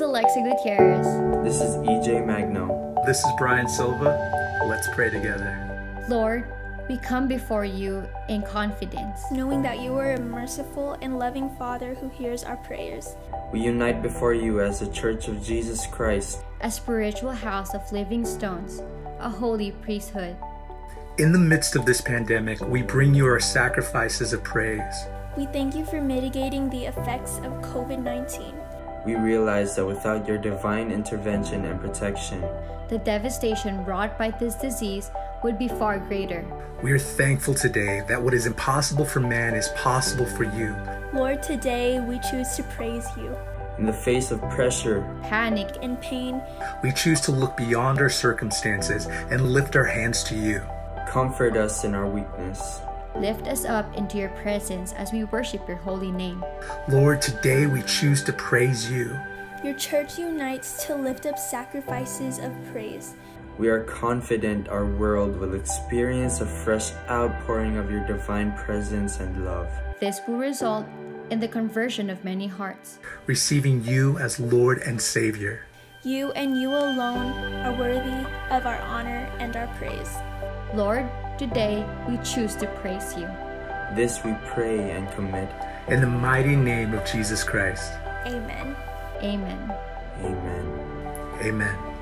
Alexa Gutierrez. This is EJ Magno. This is Brian Silva. Let's pray together. Lord, we come before you in confidence, knowing that you are a merciful and loving Father who hears our prayers. We unite before you as the Church of Jesus Christ, a spiritual house of living stones, a holy priesthood. In the midst of this pandemic, we bring you our sacrifices of praise. We thank you for mitigating the effects of COVID 19. We realize that without your divine intervention and protection, the devastation wrought by this disease would be far greater. We are thankful today that what is impossible for man is possible for you. Lord, today we choose to praise you. In the face of pressure, panic, and pain, we choose to look beyond our circumstances and lift our hands to you. Comfort us in our weakness. Lift us up into your presence as we worship your holy name. Lord, today we choose to praise you. Your church unites to lift up sacrifices of praise. We are confident our world will experience a fresh outpouring of your divine presence and love. This will result in the conversion of many hearts, receiving you as Lord and Savior. You and you alone are worthy of our honor and our praise. Lord, Today, we choose to praise you. This we pray and commit. In the mighty name of Jesus Christ. Amen. Amen. Amen. Amen.